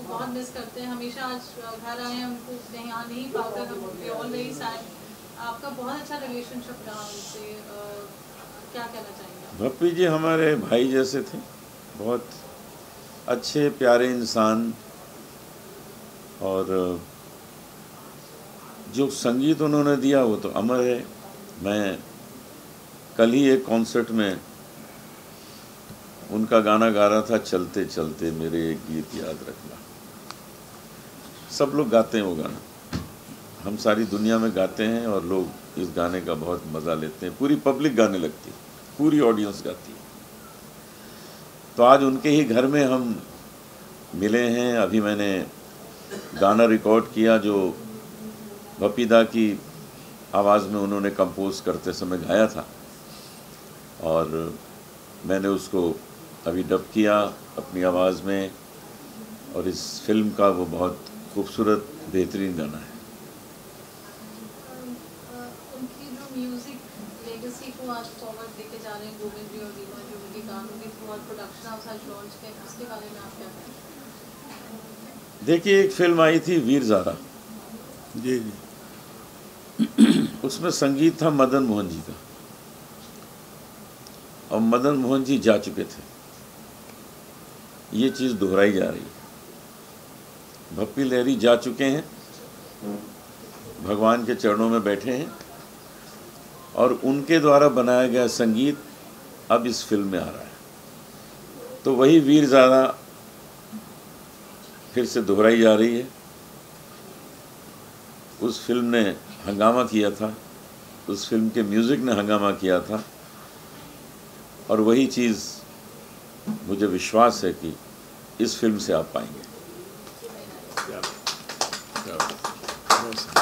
उनको बहुत मिस करते हैं। हमेशा आज घर आए हैं, उनको आ नहीं पाकर हम वी ऑल वेरी सैड आपका बहुत अच्छा रिलेशनशिप रहा उनसे क्या कहना चाहेंगे भप्पी जी हमारे भाई जैसे थे। बहुत अच्छे, प्यारे इंसान। और जो संगीत उन्होंने दिया, वो तो अमर है। मैं कल ही एक कॉन्सर्ट में उनका गाना गा रहा था चलते चलते मेरे एक गीत याद रखना। सब लोग गाते हैं वो गाना। हम सारी दुनिया में गाते हैं और लोग इस गाने का बहुत मज़ा लेते हैं। पूरी पब्लिक गाने लगती है। पूरी ऑडियंस गाती है। तो आज उनके ही घर में हम मिले हैं। अभी मैंने गाना रिकॉर्ड किया जो भपीदा की आवाज़ में उन्होंने कंपोज करते समय गाया था। और मैंने उसको अभी डब किया अपनी आवाज़ में और इस फ़िल्म का वो बहुत खूबसूरत बेहतरीन गाना है। उनकी जो म्यूज़िक लेगेसी को आज फॉरवर्ड लेके जा रहे हैं गोविंद जी और रीमा जी उनके गानों के थ्रू और प्रोडक्शन हाउस आज लॉन्च किया उसके बारे में आप क्या कहें? देखिए एक फ़िल्म आई थी वीर ज़ारा। जी जी। उसमें संगीत था मदन मोहन जी का। और मदन मोहन जी जा चुके थे। ये चीज़ दोहराई जा रही है। भप्पी लहरी जा चुके हैं, भगवान के चरणों में बैठे हैं, और उनके द्वारा बनाया गया संगीत अब इस फ़िल्म में आ रहा है। तो वही वीर ज़्यादा फिर से दोहराई जा रही है। उस फ़िल्म ने हंगामा किया था, उस फ़िल्म के म्यूज़िक ने हंगामा किया था, और वही चीज़ मुझे विश्वास है कि इस फ़िल्म से आप पाएँगे क्या क्या बहुत सही।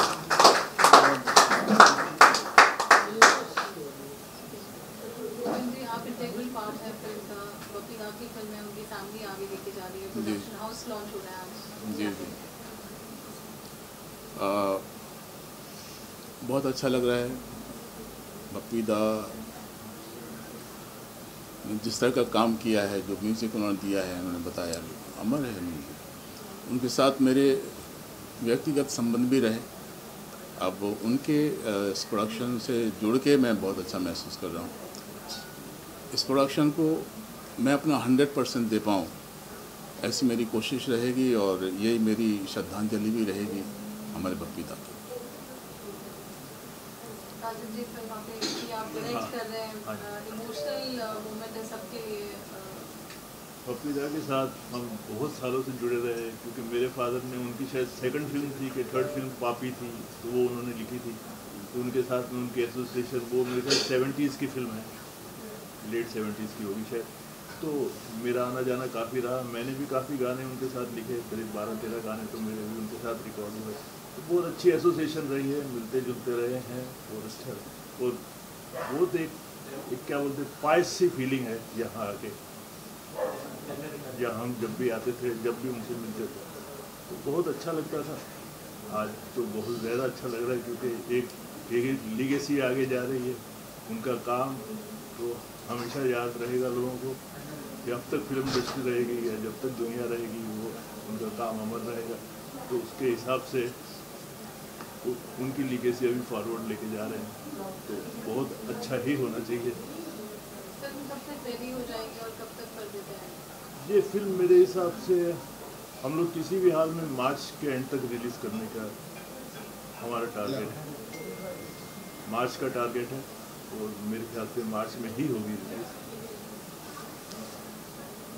गोविंद जी आप इंटेग्रल पार्ट है फ़िल्म का बपी की फ़िल्म है उनकी फैमिली आगे लेके जा रही है जी। प्रोडक्शन हाउस लॉन्च हो रहा है आज जी जी आ, बहुत अच्छा लग रहा है। बपीदा ने जिस तरह का काम किया है, जो म्यूज़िक उन्होंने दिया है, उन्होंने बताया। अमर है म्यूज़िक उनके साथ मेरे व्यक्तिगत संबंध भी रहे। अब उनके इस प्रोडक्शन से जुड़ के मैं बहुत अच्छा महसूस कर रहा हूँ। इस प्रोडक्शन को मैं अपना हंड्रेड परसेंट दे पाऊँ। ऐसी मेरी कोशिश रहेगी और यही मेरी श्रद्धांजलि भी रहेगी हमारे बपीदा को राजन जी फ़िल्म आपने आप डायरेक्ट कर रहे हैं इमोशनल मोमेंट है सबके लिए के साथ हम बहुत सालों से जुड़े रहे क्योंकि मेरे फादर ने उनकी शायद सेकंड फ़िल्म थी कि थर्ड फ़िल्म पापी थी तो वो उन्होंने लिखी थी। तो उनके साथ में उनकी एसोसिएशन वो मेरे ख्याल सेवेंटीज़ की फ़िल्म है। लेट सेवेंटीज़ की होगी शायद। तो मेरा आना जाना काफ़ी रहा। मैंने भी काफ़ी गाने उनके साथ लिखे करीब बारह तेरह गाने तो मेरे भी उनके साथ रिकॉर्ड हुए। तो बहुत अच्छी एसोसिएशन रही है मिलते जुलते रहे हैं और अच्छा और वो तो एक, एक क्या बोलते पायस सी फीलिंग है यहाँ आके। हम जब भी आते थे जब भी उनसे मिलते थे तो बहुत अच्छा लगता था। आज तो बहुत ज़्यादा अच्छा लग रहा है क्योंकि एक एक लीगेसी आगे जा रही है उनका काम तो हमेशा याद रहेगा लोगों को जब तक फ़िल्म इंडस्ट्री रहेगी या जब तक दुनिया रहेगी वो उनका काम अमर रहेगा। तो उसके हिसाब से उनकी लीगेसी अभी फॉरवर्ड लेके जा रहे हैं। तो बहुत अच्छा ही होना चाहिए। फ़िल्म कब तक रेडी हो जाएगी और कब तक कर देते हैं? ये फ़िल्म मेरे हिसाब से हम लोग किसी भी हाल में मार्च के एंड तक रिलीज़ करने का हमारा टारगेट है। मार्च का टारगेट है और मेरे ख्याल से मार्च में ही होगी रिलीज़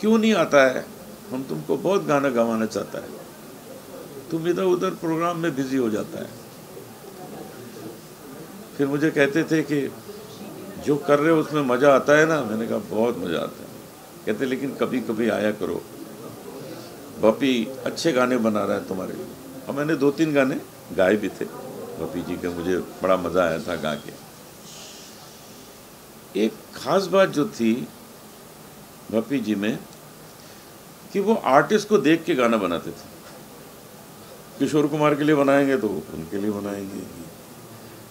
क्यों नहीं आता है? हम तुमको बहुत गाना गवाना चाहता है। तुम इधर उधर प्रोग्राम में बिज़ी हो जाता है। फिर मुझे कहते थे कि, जो कर रहे हो उसमें मज़ा आता है ना? मैंने कहा, बहुत मज़ा आता है। कहते, लेकिन कभी कभी आया करो। बपी अच्छे गाने बना रहा है तुम्हारे लिए। और मैंने दो तीन गाने गाए भी थे। बपी जी के मुझे बड़ा मज़ा आया था गा के। एक खास बात जो थी बपी जी में कि वो आर्टिस्ट को देख के गाना बनाते थे। किशोर कुमार के लिए बनाएँगे तो उनके लिए बनाएँगे।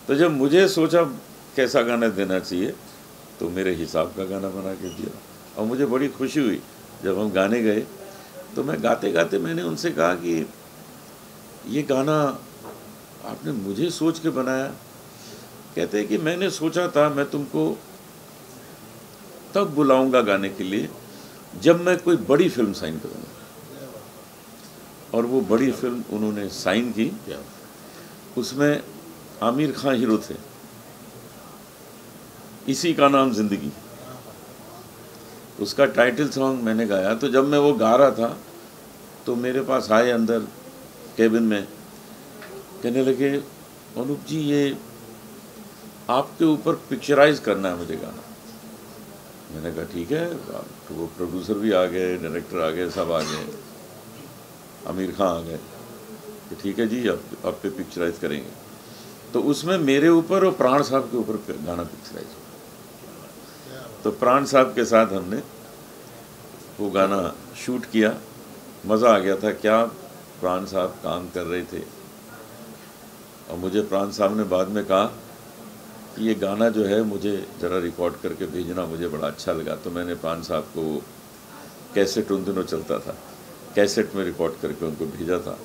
तो जब मुझे सोचा कैसा गाना देना चाहिए तो मेरे हिसाब का गाना बना के दिया। और मुझे बड़ी खुशी हुई, जब हम गाने गए तो मैं गाते गाते मैंने उनसे कहा कि ये गाना आपने मुझे सोच के बनाया। कहते हैं कि मैंने सोचा था, मैं तुमको तब बुलाऊँगा गाने के लिए जब मैं कोई बड़ी फ़िल्म साइन करूँगा। और वो बड़ी फ़िल्म उन्होंने साइन की। उसमें आमिर खान हीरो थे। इसी का नाम ज़िंदगी। उसका टाइटल सॉन्ग मैंने गाया। तो जब मैं वो गा रहा था तो मेरे पास आए अंदर केबिन में। कहने लगे अनूप जी ये आपके ऊपर पिक्चराइज करना है मुझे गाना। मैंने कहा, ठीक है तो वो प्रोड्यूसर भी आ गए डायरेक्टर आ गए, सब आ गए. आमिर खान आ गए, कि ठीक है जी, अब अब पे पिक्चराइज करेंगे. तो उसमें मेरे ऊपर और प्राण साहब के ऊपर गाना पिक्चराइज हुआ। तो प्राण साहब के साथ हमने वो गाना शूट किया। मज़ा आ गया था, क्या प्राण साहब काम कर रहे थे। और मुझे प्राण साहब ने बाद में कहा ये गाना जो है मुझे ज़रा रिकॉर्ड करके भेजना मुझे बड़ा अच्छा लगा। तो मैंने पान साहब को कैसेट उन दिनों चलता था। कैसेट में रिकॉर्ड करके उनको भेजा था।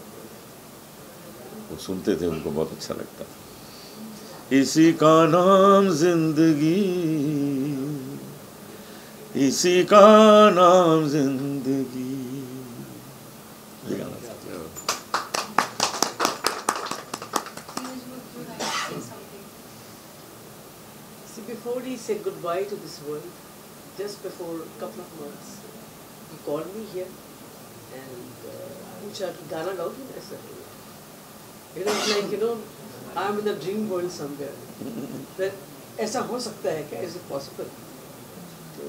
वो सुनते थे, उनको बहुत अच्छा लगता इसी का नाम ज़िंदगी, इसी का नाम ज़िंदगी ये गाना था Piyush, would you like to say something? See, before he said goodbye to this world, just before a couple of months, he called me here and uh, पूछा कि गाना गाओगे मैं sir It was like, you know, I'm in a dream world somewhere. That ऐसा हो सकता है क्या? Is it possible? तो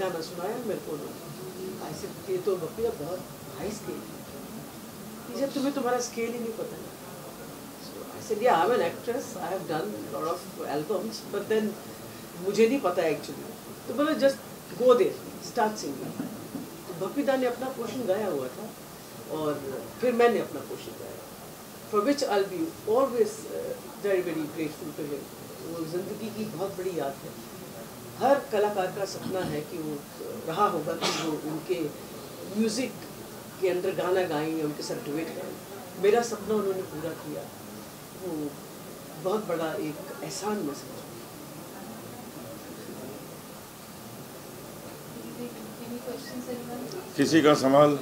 गाना सुनाया मेरे को ऐसे ये तो बपिया बहुत हाई स्केल जब तुम्हें तुम्हारा स्केल ही नहीं पता है I said, yeah, I'm an actress. I have done a lot of albums, but then मुझे नहीं पता एक्चुअली तो बोला just go they start singing तो भपीदा ने अपना पोर्शन गाया हुआ था और फिर मैंने अपना पोर्शन गाया। For which I be always very very grateful to him वो ज़िंदगी की बहुत बड़ी याद है। हर कलाकार का सपना है कि वो रहा होगा कि वो उनके म्यूज़िक के अंदर गाना गाएँ या उनके साथ डुएट गाएँ मेरा सपना उन्होंने पूरा किया। वो बहुत बड़ा एक एहसान मैं किसी का सवाल.